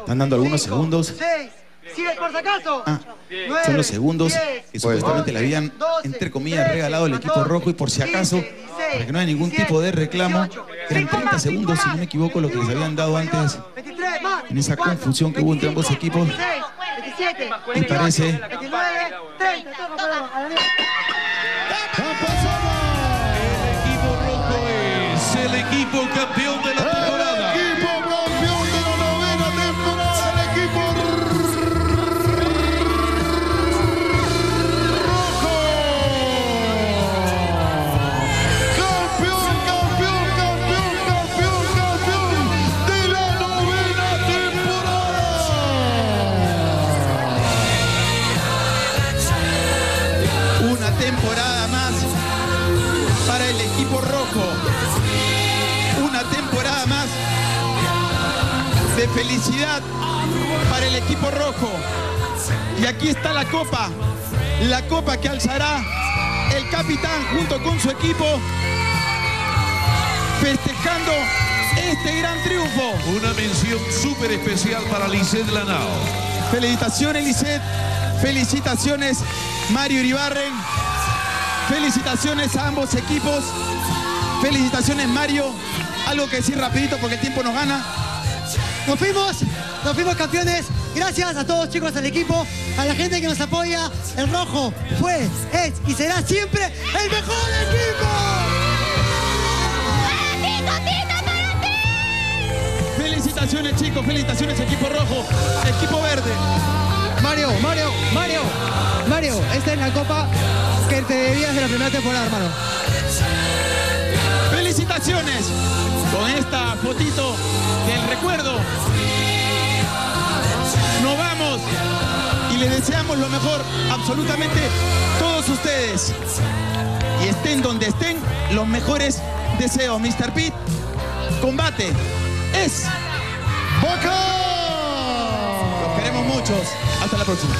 Están dando algunos segundos. Sigue por si acaso. Ah, son los segundos que supuestamente le habían, entre comillas, regalado al equipo rojo y por si acaso, para que no haya ningún tipo de reclamo, eran 30 segundos, si no me equivoco, lo que les habían dado antes en esa confusión que hubo entre ambos equipos. 27, Me parece 29, 30. El equipo rojo es el equipo campeón de equipo rojo. Una temporada más de felicidad para el equipo rojo. Y aquí está la copa, la copa que alzará el capitán junto con su equipo, festejando este gran triunfo. Una mención súper especial para Lisset Lanao. Felicitaciones, Lisset. Felicitaciones, Mario Iribarren. Felicitaciones a ambos equipos. Felicitaciones, Mario. Algo que decir rapidito porque el tiempo nos gana. Nos fuimos, nos fuimos campeones. Gracias a todos chicos del equipo, a la gente que nos apoya. El rojo fue, es y será siempre el mejor equipo. Felicitaciones, chicos. Felicitaciones, equipo rojo. Equipo verde. Mario, Mario, Mario, Mario, esta es la copa que te debías de la primera temporada, hermano. Felicitaciones con esta fotito del recuerdo. Nos vamos y les deseamos lo mejor absolutamente todos ustedes. Y estén donde estén, los mejores deseos. Mr. Pete, combate es ¡Boca! Los queremos muchos. Hasta la próxima.